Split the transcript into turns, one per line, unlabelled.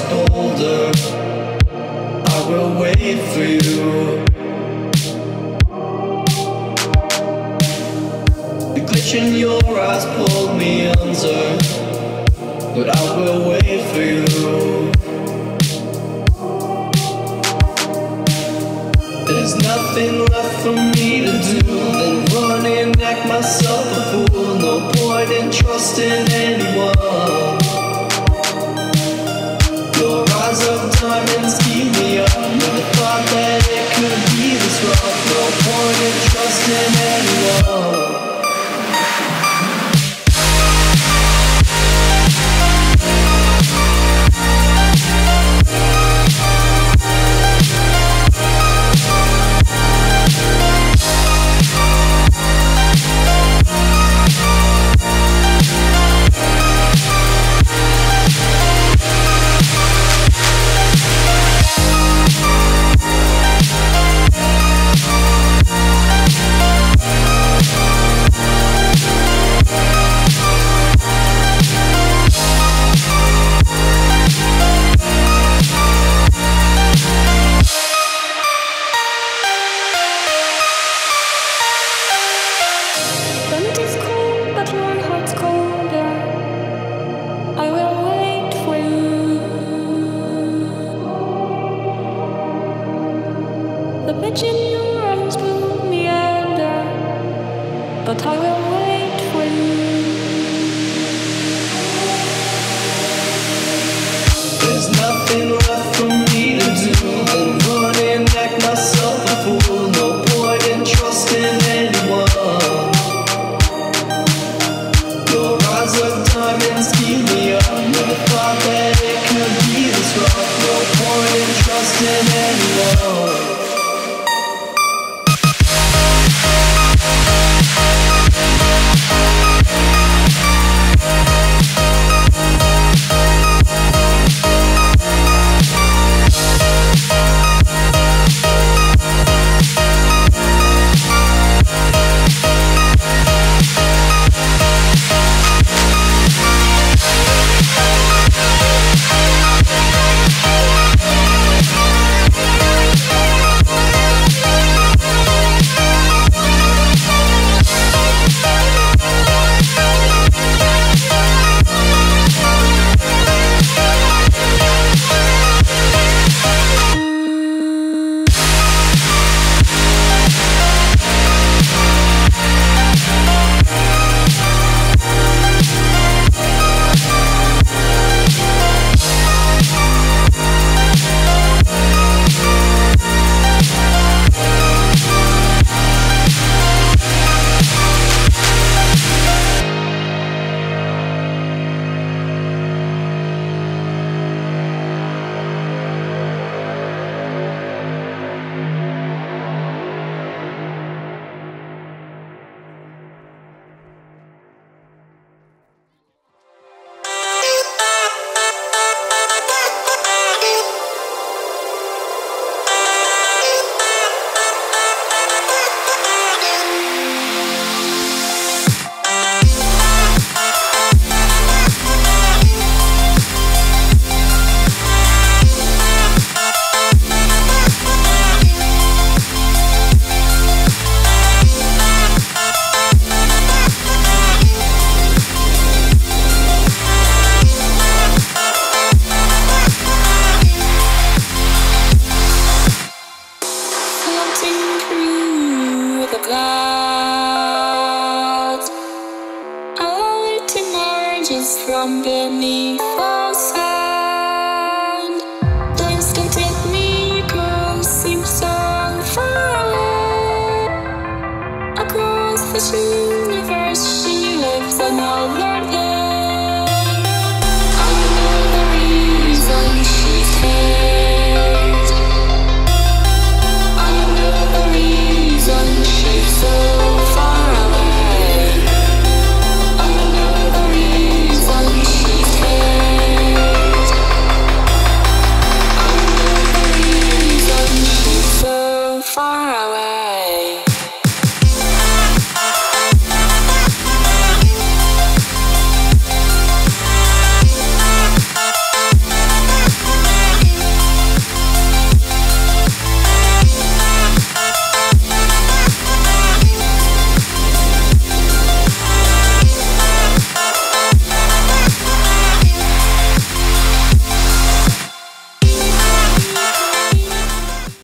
heart's colder. I will wait for you. The glitch in your eyes pulled me under, but I will wait for you. There's nothing left for me to do than run and act myself a fool. No point in trusting
The bitch in your arms pulled me under, but I will from beneath the sand. Me seems so far away. Across this universe, she lives another day.